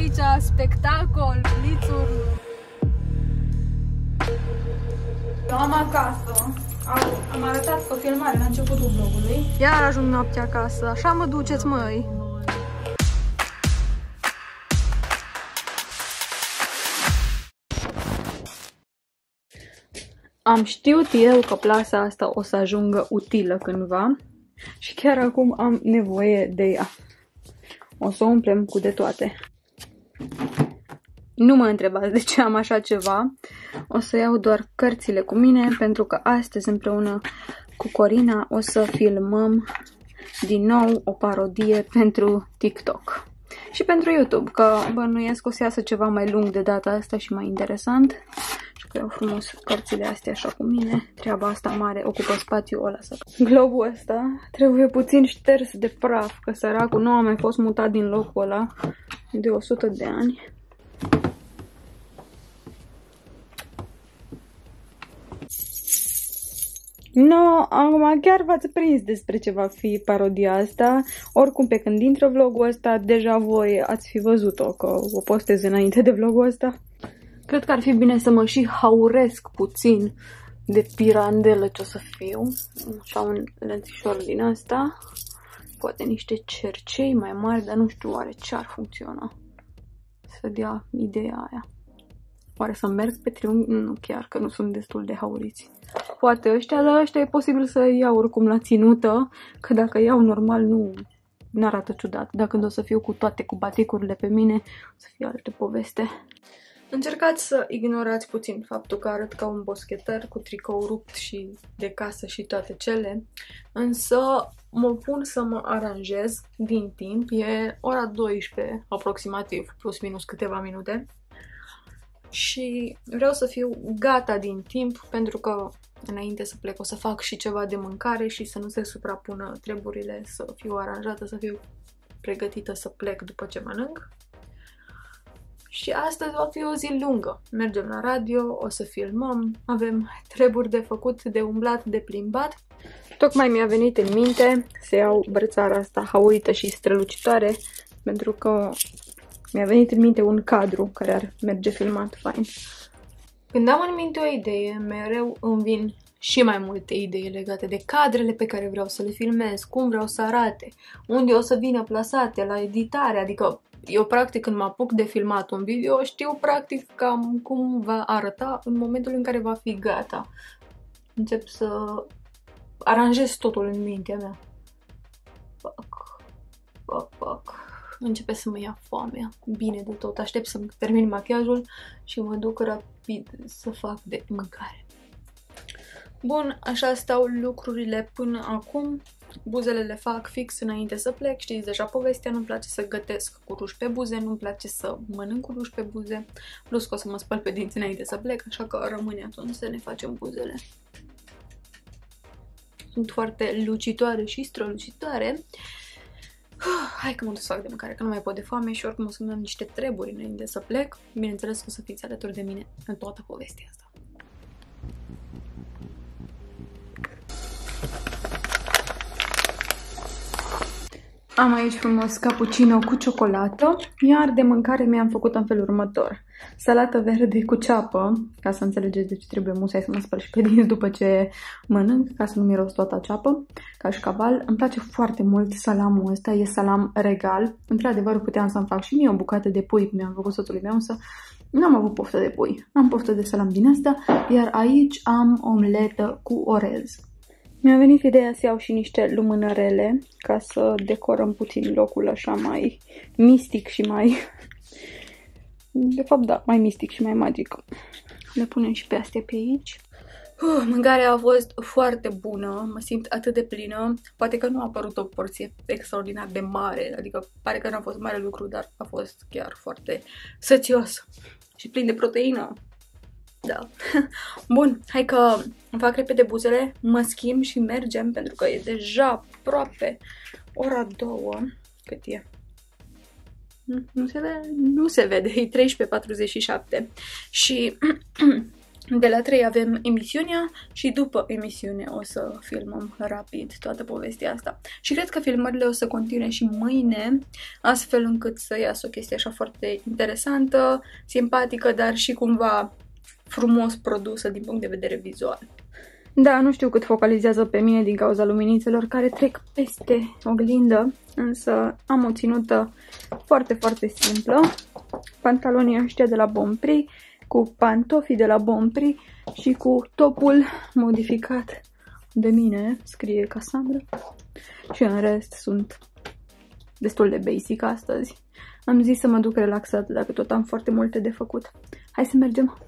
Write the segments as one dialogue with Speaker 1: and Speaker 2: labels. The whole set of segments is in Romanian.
Speaker 1: aici spectacol, lițuri. Eu am acasă. Am arătat pe filmare la începutul vlogului. Iar ajung noaptea acasă. Așa mă duceți, măi. Am știut eu că plasa asta o să ajungă utilă cândva și chiar acum am nevoie de ea. O să o umplem cu de toate. Nu mă întrebați de ce am așa ceva. O să iau doar cărțile cu mine pentru că astăzi împreună cu Corina o să filmăm din nou o parodie pentru TikTok. Și pentru YouTube, că bănuiesc o să iasă ceva mai lung de data asta și mai interesant. Și că iau frumos cărțile astea așa cu mine. Treaba asta mare ocupă spațiul ăla. Globul ăsta trebuie puțin șters de praf, că săracul nu a mai fost mutat din locul ăla de 100 de ani. No, acum chiar v-ați prins despre ce va fi parodia asta. Oricum, pe când intră vlogul ăsta, deja voi ați fi văzut-o, că o postez înainte de vlogul ăsta. Cred că ar fi bine să mă și hauresc puțin de pirandelă ce o să fiu. Așa un lănțișor din asta. Poate niște cercei mai mari, dar nu știu oare ce ar funcționa. Să dea ideea aia. Oare să merg pe triunghi? Nu chiar, că nu sunt destul de hauriți. Poate ăștia, dar ăștia e posibil să iau oricum la ținută, că dacă iau normal nu arată ciudat. Dacă când o să fiu cu toate cu baticurile pe mine, o să fie altă poveste. Încercați să ignorați puțin faptul că arăt ca un boschetar cu tricou rupt și de casă și toate cele, însă mă pun să mă aranjez din timp, e ora 12 aproximativ, plus minus câteva minute, și vreau să fiu gata din timp pentru că înainte să plec o să fac și ceva de mâncare și să nu se suprapună treburile, să fiu aranjată, să fiu pregătită să plec după ce mănânc. Și astăzi va fi o zi lungă. Mergem la radio, o să filmăm, avem treburi de făcut, de umblat, de plimbat. Tocmai mi-a venit în minte să iau brățara asta haurită și strălucitoare, pentru că mi-a venit în minte un cadru care ar merge filmat fain. Când am în minte o idee, mereu îmi vin și mai multe idei legate de cadrele pe care vreau să le filmez, cum vreau să arate, unde o să vină plasate, la editare, adică eu practic când mă apuc de filmat un video știu practic cam cum va arăta în momentul în care va fi gata. Încep să aranjez totul în mintea mea. Pac, pac, pac începe să mă ia foamea. Bine de tot, aștept să termin machiajul și mă duc rapid să fac de mâncare. Bun, așa stau lucrurile până acum. Buzele le fac fix înainte să plec, știți deja povestea, nu-mi place să gătesc cu ruși pe buze, nu-mi place să mănânc cu ruși pe buze, plus că o să mă spăl pe dinți înainte să plec, așa că rămâne atunci să ne facem buzele. Sunt foarte lucitoare și strălucitoare hai că mă duc să fac de mâncare, că nu mai pot de foame și oricum o să-mi am niște treburi înainte să plec. Bineînțeles că o să fiți alături de mine în toată povestea asta. Am aici frumos cappuccino cu ciocolată, iar de mâncare mi-am făcut în felul următor. Salată verde cu ceapă, ca să înțelegeți de ce trebuie musai să mă spăl și pe dinți după ce mănânc, ca să nu miros toată ceapă, ca și caval. Îmi place foarte mult salamul ăsta, e salam regal. Într-adevăr puteam să-mi fac și mie o bucată de pui, cum mi-am făcut soțului meu, însă nu am avut poftă de pui. Am poftă de salam din asta, iar aici am omletă cu orez. Mi-a venit ideea să iau și niște lumânărele ca să decorăm puțin locul așa mai mistic și mai... De fapt, da, mai mistic și mai magic. Le punem și pe astea pe aici. Uh, mâncarea a fost foarte bună, mă simt atât de plină. Poate că nu a apărut o porție extraordinar de mare, adică pare că nu a fost mare lucru, dar a fost chiar foarte sățios și plin de proteină. Da. Bun, hai că îmi fac repede buzele, mă schimb și mergem pentru că e deja aproape ora două. Cât e? Nu se vede, nu se vede, e 13.47 și De la 3 avem emisiunea și după emisiune o să filmăm rapid toată povestea asta. Și cred că filmările o să continue și mâine, astfel încât să iasă o chestie așa foarte interesantă, simpatică, dar și cumva frumos produsă din punct de vedere vizual. Da, nu știu cât focalizează pe mine din cauza luminițelor care trec peste oglindă, însă am o ținută foarte, foarte simplă. Pantalonii ăștia de la Bompri, cu pantofii de la Bompri și cu topul modificat de mine, scrie Cassandra. Și în rest sunt destul de basic astăzi. Am zis să mă duc relaxat dacă tot am foarte multe de făcut. Hai să mergem!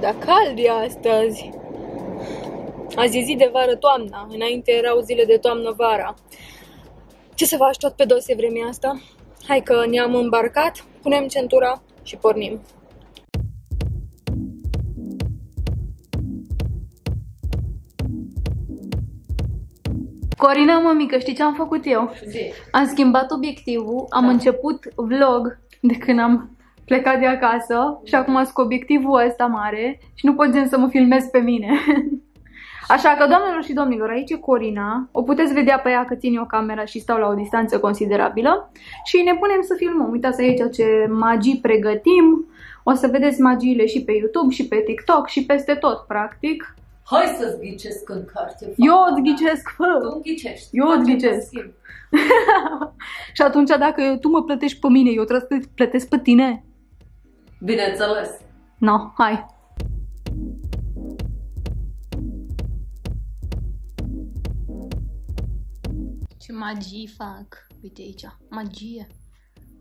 Speaker 1: Dar cald e astăzi! Azi e zi de vară-toamna, înainte erau zile de toamnă-vara. Ce să faci tot pe dos e vremea asta? Hai că ne-am îmbarcat, punem centura și pornim. Corina, mămică, știi ce am făcut eu? Am schimbat obiectivul, am da. început vlog de când am plecat de acasă și acum cu obiectivul ăsta mare și nu pot gen să mă filmez pe mine. Așa că, doamnelor și domnilor, aici e Corina. O puteți vedea pe ea că ține o cameră și stau la o distanță considerabilă. Și ne punem să filmăm. Uitați aici ce magii pregătim. O să vedeți magiile și pe YouTube, și pe TikTok, și peste tot, practic.
Speaker 2: Hai să-ți ghicesc în carte.
Speaker 1: Eu îți ghicesc, fă.
Speaker 2: Tu ghicești.
Speaker 1: Eu îți ghicesc. și atunci dacă tu mă plătești pe mine, eu trebuie să plătesc pe tine?
Speaker 2: Bineînțeles.
Speaker 1: No, hai.
Speaker 2: Ce magii fac. Uite aici, magie.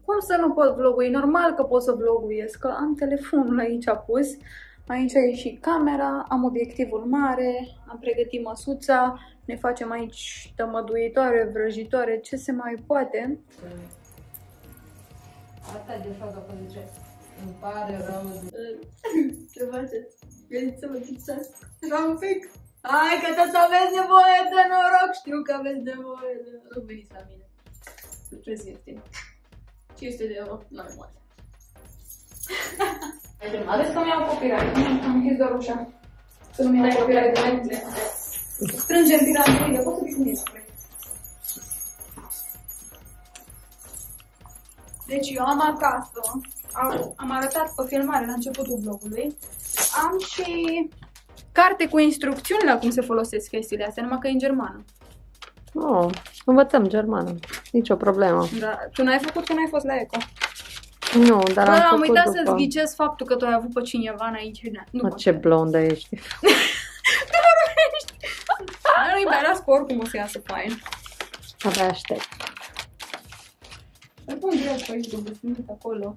Speaker 1: Cum să nu pot vlogui? Normal că pot să vloguiesc, că am telefonul aici pus. Aici e și camera, am obiectivul mare, am pregătit măsuța, ne facem aici tămăduitoare, vrăjitoare, ce se mai poate.
Speaker 2: Asta de fapt că îmi pare rău.
Speaker 1: Ce faceți? Veniți să mă ghicesc? Era un pic. Hai că tot aveți nevoie de noroc, știu că aveți nevoie de noroc. Veniți la mine. Preț ieftin. 500 de euro, nu mai mult. Ales că mi-au copyright, am închis doar ușa. Să nu mi-au copyright de mai Strângem piramidele, poți să fii cu mine. Deci eu am acasă, am, am arătat pe filmare la începutul vlogului, am și carte cu instrucțiuni la cum se folosesc chestiile astea, numai că e în germană.
Speaker 2: Oh, învățăm germană. Nici o problemă.
Speaker 1: Da, tu n-ai făcut când ai fost la ECO.
Speaker 2: Nu, dar am,
Speaker 1: am
Speaker 2: făcut
Speaker 1: uitat
Speaker 2: după.
Speaker 1: să-ți ghicesc faptul că tu ai avut pe cineva aici.
Speaker 2: Nu ce blondă ești.
Speaker 1: tu vorbești! Nu-i mai las că oricum o să iasă fain.
Speaker 2: Abia aștept.
Speaker 1: Îl pun direct pe aici, de acolo.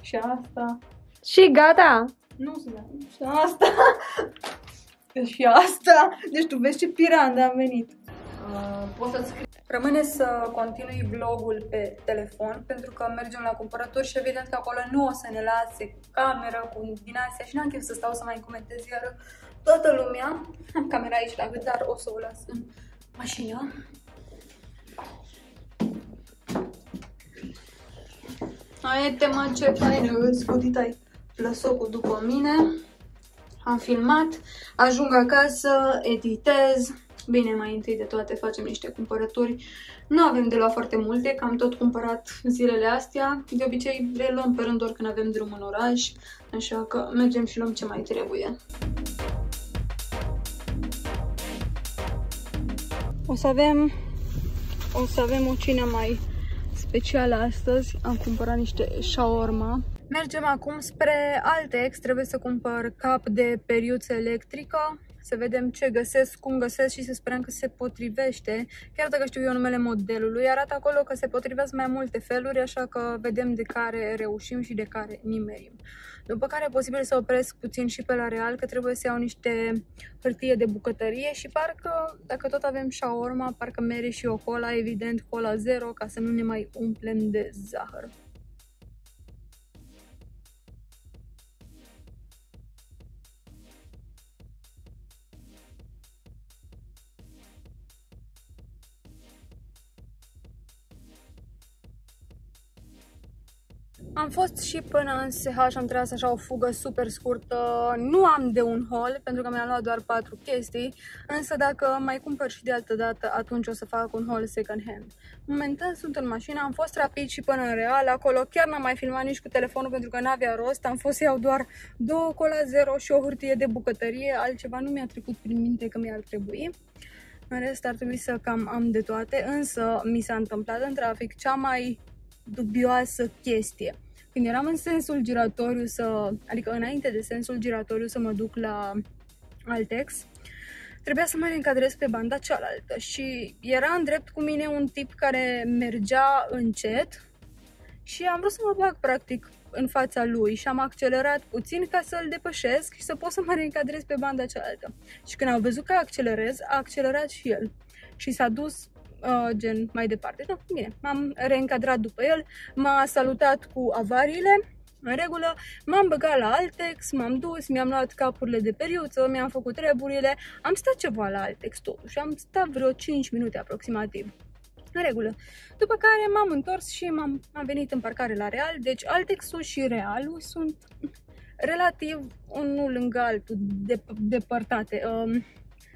Speaker 1: Și asta.
Speaker 2: Și gata!
Speaker 1: Nu se Și asta. și asta. Deci tu vezi ce piranda a venit. Uh, poți să scrii. Rămâne să continui vlogul pe telefon pentru că mergem la cumpărături și evident că acolo nu o să ne lase camera cu din astea și n-am chef să stau să mai comentez iar toată lumea. Am camera aici la gât, dar o să o las în mașină. Uite mă ce fain, scutit ai plăsocul după mine. Am filmat, ajung acasă, editez. Bine, mai întâi de toate facem niște cumpărături. Nu avem de luat foarte multe, că am tot cumpărat zilele astea. De obicei le luăm pe rând ori când avem drum în oraș, așa că mergem și luăm ce mai trebuie. O să avem, o să avem o cină mai specială astăzi. Am cumpărat niște shawarma. Mergem acum spre Altex, trebuie să cumpăr cap de periuță electrică, să vedem ce găsesc, cum găsesc și să sperăm că se potrivește. Chiar dacă știu eu numele modelului, arată acolo că se potrivesc mai multe feluri, așa că vedem de care reușim și de care nimerim. După care e posibil să opresc puțin și pe la Real, că trebuie să iau niște hârtie de bucătărie și parcă, dacă tot avem shawarma, parcă mere și o cola, evident cola zero, ca să nu ne mai umplem de zahăr. Am fost și până în SH, am tras așa o fugă super scurtă. Nu am de un haul, pentru că mi-am luat doar patru chestii, însă dacă mai cumpăr și de altă dată, atunci o să fac un haul second hand. Momentan sunt în mașină, am fost rapid și până în real, acolo chiar n-am mai filmat nici cu telefonul pentru că n-avea rost, am fost să iau doar două cola zero și o hârtie de bucătărie, altceva nu mi-a trecut prin minte că mi-ar trebui. În rest ar trebui să cam am de toate, însă mi s-a întâmplat în trafic cea mai dubioasă chestie. Când eram în sensul giratoriu să, adică înainte de sensul giratoriu să mă duc la Altex, trebuia să mă reîncadrez pe banda cealaltă și era în drept cu mine un tip care mergea încet și am vrut să mă bag practic în fața lui și am accelerat puțin ca să-l depășesc și să pot să mă reîncadrez pe banda cealaltă. Și când am văzut că accelerez, a accelerat și el și s-a dus uh, gen mai departe. No, bine, m-am reîncadrat după el, m-a salutat cu avariile, în regulă, m-am băgat la Altex, m-am dus, mi-am luat capurile de periuță, mi-am făcut treburile, am stat ceva la Altex totuși, am stat vreo 5 minute aproximativ. În regulă. După care m-am întors și m-am am venit în parcare la Real, deci Altexul și Realul sunt relativ unul lângă altul, depărtate, um,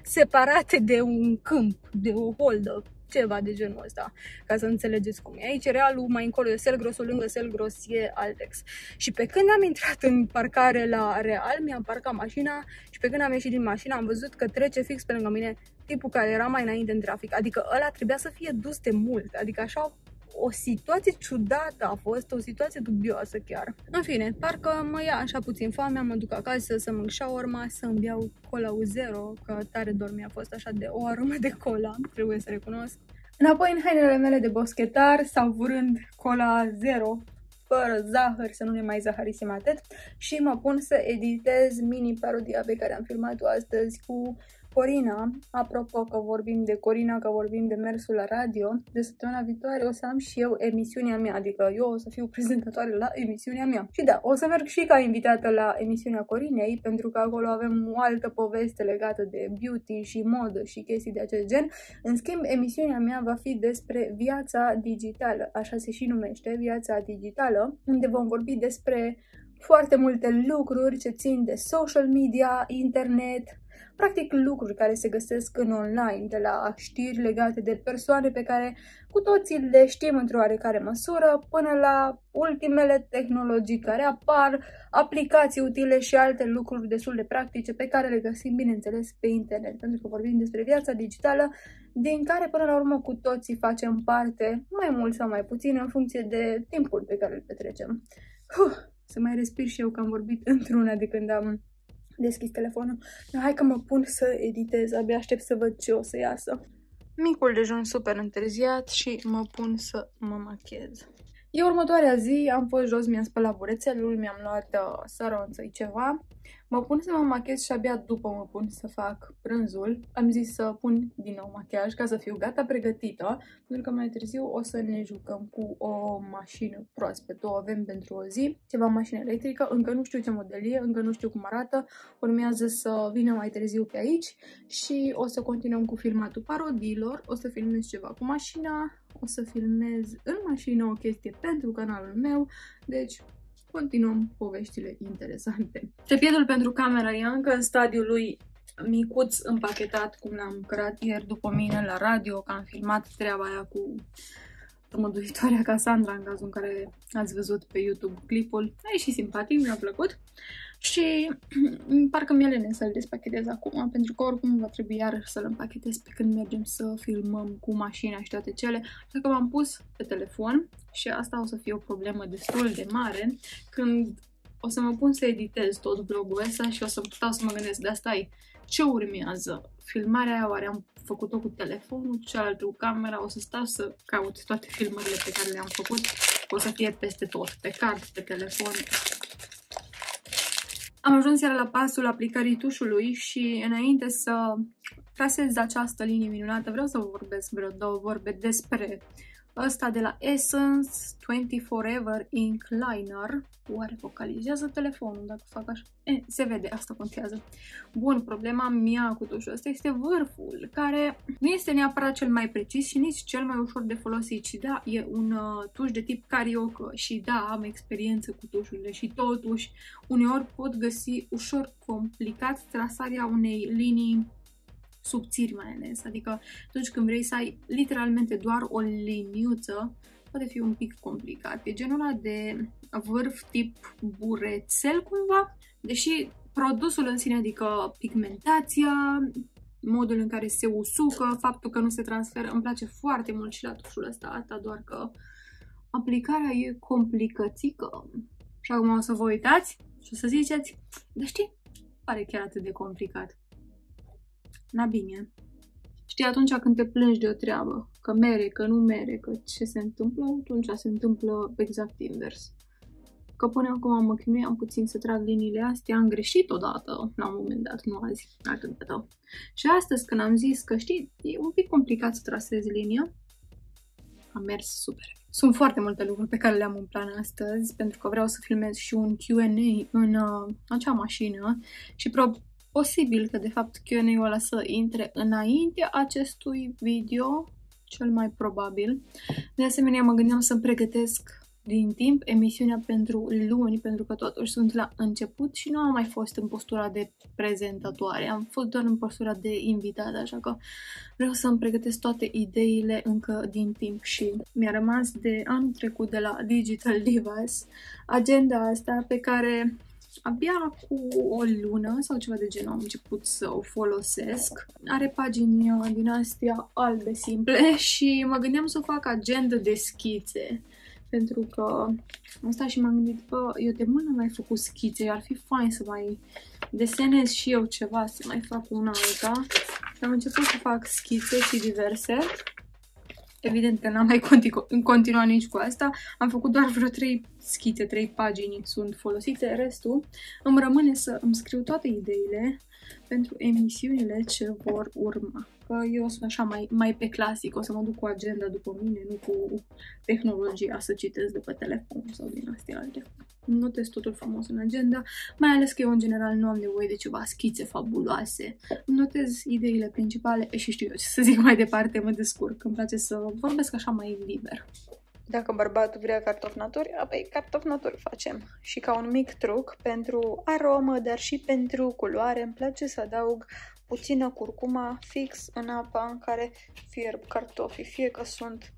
Speaker 1: separate de un câmp, de o holdă, ceva de genul ăsta, ca să înțelegeți cum e. Aici realul mai încolo e Selgros, lângă Selgros e Altex. Și pe când am intrat în parcare la Real, mi-am parcat mașina și pe când am ieșit din mașină am văzut că trece fix pe lângă mine tipul care era mai înainte în trafic. Adică ăla trebuia să fie dus de mult, adică așa o situație ciudată a fost, o situație dubioasă chiar. În fine, parcă mă ia așa puțin foame, mă duc acasă să mânc shawarma, să îmi iau cola zero, că tare dor mi-a fost așa de o aromă de cola, trebuie să recunosc. Înapoi în hainele mele de boschetar, savurând cola zero, fără zahăr, să nu ne mai zahărisim atât, și mă pun să editez mini-parodia pe care am filmat-o astăzi cu Corina, apropo că vorbim de Corina, că vorbim de mersul la radio, de săptămâna viitoare o să am și eu emisiunea mea, adică eu o să fiu prezentatoare la emisiunea mea. Și da, o să merg și ca invitată la emisiunea Corinei, pentru că acolo avem o altă poveste legată de beauty și modă și chestii de acest gen. În schimb, emisiunea mea va fi despre viața digitală, așa se și numește, viața digitală, unde vom vorbi despre foarte multe lucruri ce țin de social media, internet, practic lucruri care se găsesc în online, de la știri legate de persoane pe care cu toții le știm într-o oarecare măsură, până la ultimele tehnologii care apar, aplicații utile și alte lucruri destul de practice pe care le găsim, bineînțeles, pe internet, pentru că vorbim despre viața digitală, din care până la urmă cu toții facem parte, mai mult sau mai puțin, în funcție de timpul pe care îl petrecem. Huh, să mai respir și eu că am vorbit într-una de când am deschis telefonul. Hai că mă pun să editez, abia aștept să văd ce o să iasă. Micul dejun super întârziat și mă pun să mă machez. E următoarea zi, am fost jos, mi-am spălat burețelul, mi-am luat uh, săronță ceva Mă pun să mă machez și abia după mă pun să fac prânzul. Am zis să pun din nou machiaj ca să fiu gata pregătită, pentru că mai târziu o să ne jucăm cu o mașină proaspătă. O avem pentru o zi, ceva mașină electrică, încă nu știu ce model e, încă nu știu cum arată. Urmează să vină mai târziu pe aici și o să continuăm cu filmatul parodiilor. O să filmez ceva cu mașina, o să filmez în mașină o chestie pentru canalul meu, deci continuăm poveștile interesante. Trepiedul pentru camera e încă în stadiul lui micuț împachetat, cum l-am cărat ieri după mine la radio, că am filmat treaba aia cu măduitoarea Cassandra, în cazul în care ați văzut pe YouTube clipul. A ieșit simpatic, mi-a plăcut. Și parcă mi-e lene să-l despachetez acum, pentru că oricum va trebui iarăși să-l împachetez pe când mergem să filmăm cu mașina și toate cele. Așa că m-am pus pe telefon și asta o să fie o problemă destul de mare când o să mă pun să editez tot vlogul ăsta și o să stau să mă gândesc, de asta e ce urmează? Filmarea aia oare am făcut-o cu telefonul, cealaltă cu camera, o să stau să caut toate filmările pe care le-am făcut, o să fie peste tot, pe card, pe telefon, am ajuns iar la pasul aplicării tușului și înainte să trasez această linie minunată, vreau să vorbesc vreo două vorbe despre ăsta de la Essence 20 Forever Incliner. Oare focalizează telefonul dacă fac așa? E, se vede, asta contează. Bun, problema mea cu tușul ăsta este vârful, care nu este neapărat cel mai precis și nici cel mai ușor de folosit. Și da, e un uh, tuș de tip carioca și da, am experiență cu tușurile și totuși uneori pot găsi ușor complicat trasarea unei linii subțiri mai ales, adică atunci când vrei să ai literalmente doar o liniuță, poate fi un pic complicat. E genul ăla de vârf tip burețel cumva, deși produsul în sine, adică pigmentația, modul în care se usucă, faptul că nu se transferă, îmi place foarte mult și la tușul ăsta, asta doar că aplicarea e complicățică. Și acum o să vă uitați și o să ziceți, dar știi, pare chiar atât de complicat. Na bine. Știi, atunci când te plângi de o treabă, că mere, că nu mere, că ce se întâmplă, atunci se întâmplă exact invers. Că până acum mă chinuiam puțin să trag liniile astea, am greșit odată, la un moment dat, nu azi, altă dată. Și astăzi când am zis că, știi, e un pic complicat să trasezi linia, a mers super. Sunt foarte multe lucruri pe care le am în plan astăzi, pentru că vreau să filmez și un Q&A în uh, acea mașină și pro- Posibil că de fapt Q&A-ul ăla să intre înainte acestui video, cel mai probabil. De asemenea, mă gândeam să pregătesc din timp emisiunea pentru luni, pentru că totuși sunt la început și nu am mai fost în postura de prezentatoare, am fost doar în postura de invitat, așa că vreau să-mi pregătesc toate ideile încă din timp și mi-a rămas de anul trecut de la Digital Device agenda asta pe care abia cu o lună sau ceva de genul am început să o folosesc. Are pagini uh, din astea albe simple și mă gândeam să fac agenda de schițe. Pentru că am stat și m-am gândit, că eu de mult nu mai făcut schițe, ar fi fain să mai desenez și eu ceva, să mai fac una alta. Și am început să fac schițe și diverse. Evident că n-am mai continu continuat nici cu asta. Am făcut doar vreo trei schițe, trei pagini sunt folosite. Restul îmi rămâne să îmi scriu toate ideile pentru emisiunile ce vor urma. Că eu sunt așa mai, mai pe clasic, o să mă duc cu agenda după mine, nu cu tehnologia să citesc de pe telefon sau din astea alte. Notez totul frumos în agenda, mai ales că eu în general nu am nevoie de ceva schițe fabuloase. Notez ideile principale și știu eu ce să zic mai departe, mă descurc. Îmi place să vorbesc așa mai liber. Dacă bărbatul vrea cartofi naturi, apoi cartofi naturi facem. Și ca un mic truc pentru aromă, dar și pentru culoare, îmi place să adaug puțină curcuma fix în apa în care fierb cartofii, fie că sunt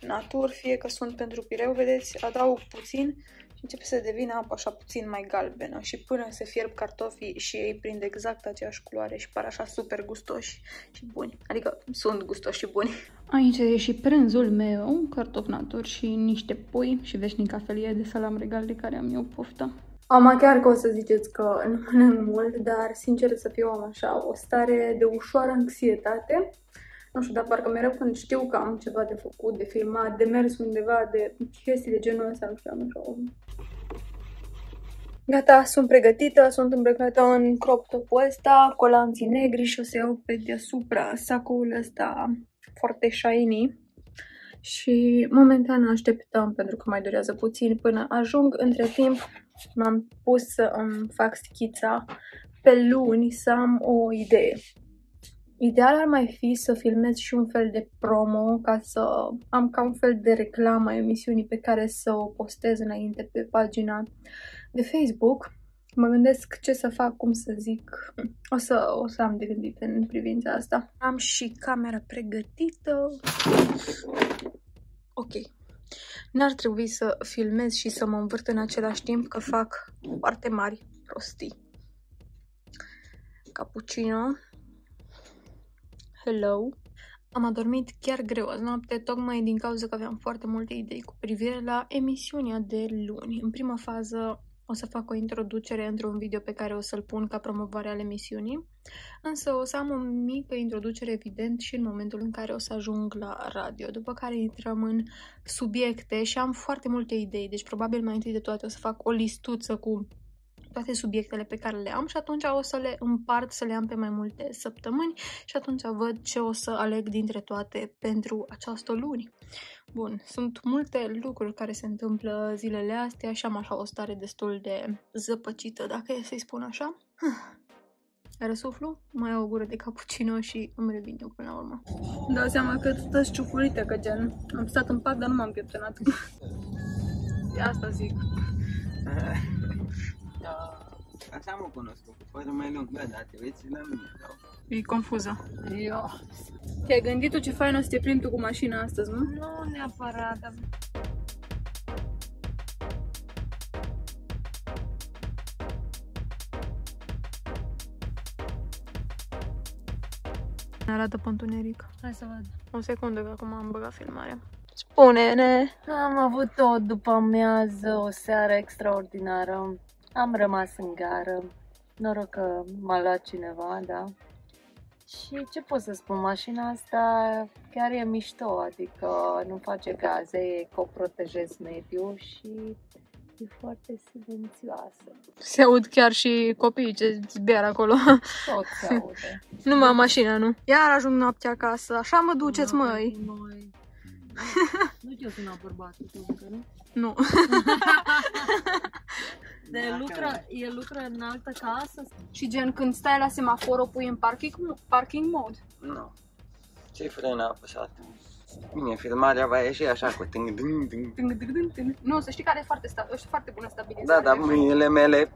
Speaker 1: naturi, fie că sunt pentru pireu, vedeți, adaug puțin începe să devină apa așa puțin mai galbenă și până se fierb cartofii și ei prind exact aceeași culoare și par așa super gustoși și buni. Adică sunt gustoși și buni. Aici e și prânzul meu, cartofi naturi și niște pui și veșnica felie de salam regal de care am eu poftă. Am chiar că o să ziceți că nu mănânc mult, dar sincer să fiu am așa o stare de ușoară anxietate nu știu, dar parcă mereu când știu că am ceva de făcut, de filmat, de mers undeva, de chestii de genul ăsta, nu știu, am așa Gata, sunt pregătită, sunt îmbrăcată în crop top-ul ăsta, colanții negri și o să iau pe deasupra sacoul ăsta foarte shiny. Și momentan așteptăm pentru că mai durează puțin până ajung. Între timp m-am pus să îmi fac schița pe luni să am o idee. Ideal ar mai fi să filmez și un fel de promo ca să am ca un fel de reclamă a emisiunii pe care să o postez înainte pe pagina de Facebook. Mă gândesc ce să fac, cum să zic. O să, o să am de gândit în privința asta. Am și camera pregătită. Ok. N-ar trebui să filmez și să mă învârt în același timp că fac foarte mari prostii. Cappuccino Hello! Am adormit chiar greu azi noapte, tocmai din cauza că aveam foarte multe idei cu privire la emisiunea de luni. În prima fază o să fac o introducere într-un video pe care o să-l pun ca promovare al emisiunii, însă o să am o mică introducere evident și în momentul în care o să ajung la radio, după care intrăm în subiecte și am foarte multe idei, deci probabil mai întâi de toate o să fac o listuță cu toate subiectele pe care le am și atunci o să le împart, să le am pe mai multe săptămâni și atunci văd ce o să aleg dintre toate pentru această luni. Bun, sunt multe lucruri care se întâmplă zilele astea și am așa o stare destul de zăpăcită, dacă e să-i spun așa. Răsuflu, mai au o gură de cappuccino și îmi revin eu până la urmă. Dau seama că tot ciufurită, că gen, am stat în pat, dar nu m-am pieptănat. De asta zic.
Speaker 3: Da. Așa am cunoscut, cu părul mai lung, bă, dar te uiți la mine, da?
Speaker 1: E confuză.
Speaker 2: Eu.
Speaker 1: Te-ai gândit tu ce fain o să te plimbi tu cu mașina astăzi, nu?
Speaker 2: Nu neapărat, dar
Speaker 1: Ne arată pe întuneric.
Speaker 2: hai să văd.
Speaker 1: O secundă, că acum am băgat filmarea. Spune-ne!
Speaker 2: Am avut o după amiază, o seară extraordinară. Am rămas în gară. Noroc că m-a luat cineva, da. Și ce pot să spun, mașina asta chiar e mișto, adică nu face gaze, ecoprotejez mediul și e foarte silențioasă.
Speaker 1: Se aud chiar și copiii ce zbiar acolo.
Speaker 2: Tot se aude.
Speaker 1: Numai mașina, nu? Iar ajung noaptea acasă, așa mă duceți, măi.
Speaker 2: Noi. Nu știu sunat bărbatul tău încă, nu?
Speaker 1: Nu.
Speaker 2: De lucră, e lucră în altă casă?
Speaker 1: și gen, când stai la semafor, o pui în parking, parking mode.
Speaker 3: Nu. Ce frân a apăsat? Bine, filmarea va ieși așa cu ting ding ding.
Speaker 1: Tâng, tâng, tâng, tâng. Nu, să știi că are foarte, sta- o foarte bună
Speaker 3: Da,
Speaker 1: stabilizare.
Speaker 3: dar mâinile mele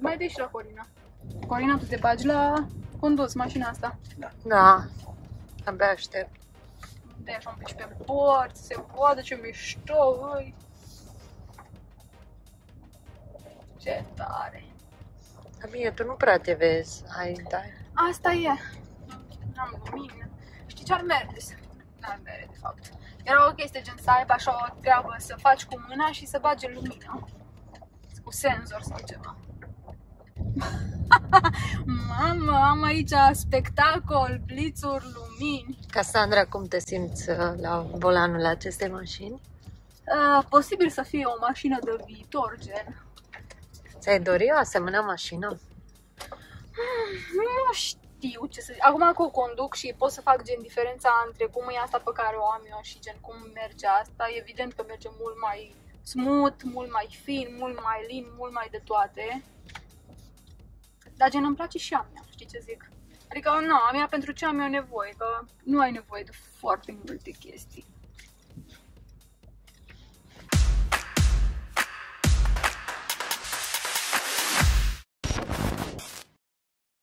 Speaker 1: Mai dai și la Corina. Corina, tu te bagi la condus mașina asta.
Speaker 2: Da. Abia aștept.
Speaker 1: Dai așa un pic și pe bord, să se vadă ce mișto, ui. Ce tare.
Speaker 2: Dar bine, tu nu prea te vezi. Hai, dai.
Speaker 1: Asta e. N-am lumină. Știi ce ar merge? N-ar merge, de fapt. Era o chestie gen să aibă așa o treabă, să faci cu mâna și să bage lumină. Cu senzor sau ceva. Mamă, am aici spectacol, blițuri, lumini.
Speaker 2: Casandra, cum te simți uh, la volanul acestei mașini?
Speaker 1: Uh, posibil să fie o mașină de viitor, gen.
Speaker 2: Ți-ai dori o asemenea mașină?
Speaker 1: Nu știu ce să zic. Acum că o conduc și pot să fac gen diferența între cum e asta pe care o am eu și gen cum merge asta, evident că merge mult mai smooth, mult mai fin, mult mai lin, mult mai de toate. Dar gen îmi place și a mea, știi ce zic? Adică, nu, a mea pentru ce am eu nevoie, că nu ai nevoie de foarte multe chestii.